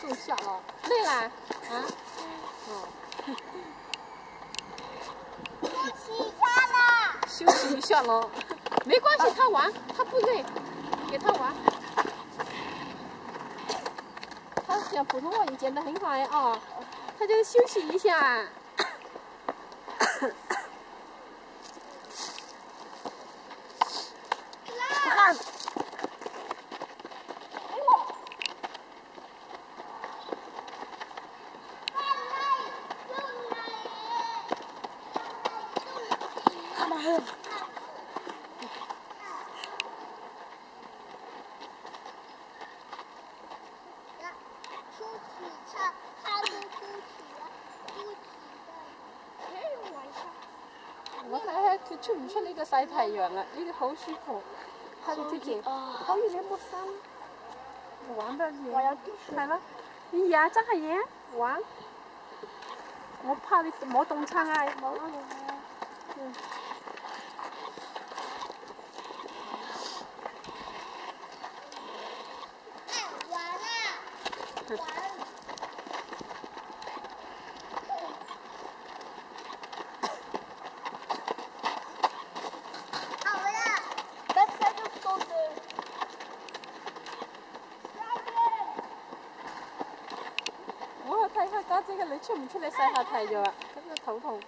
这么小了，累啦啊？哦。休息一下啦。休息一下了，没关系，他玩，他不累，给他玩。他讲普通话也讲得很好呀啊，他就休息一下。我睇下佢出唔出呢個曬太陽啦？呢個好舒服，睇你之前可以你冇衫，玩得嘢，係咯，熱啊真係熱，玩。我怕你摸凍親啊！摸啊！嗯。玩啊！玩。睇下家姐嘅你出唔出嚟晒下太陽啊？咁就頭痛。